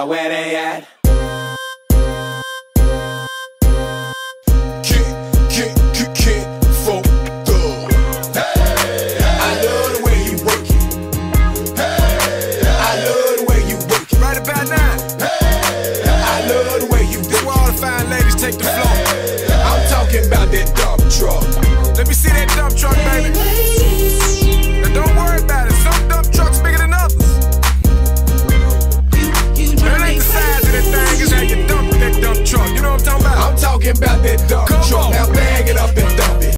about where they at. Can't, can't, can't, can't fuck up. I love the way you work it. I love the way you work it. Right about now, I love the way you this work where all the fine ladies take the floor. it. I'm talking about that dump truck. Let me see that dump truck, baby. talking about that.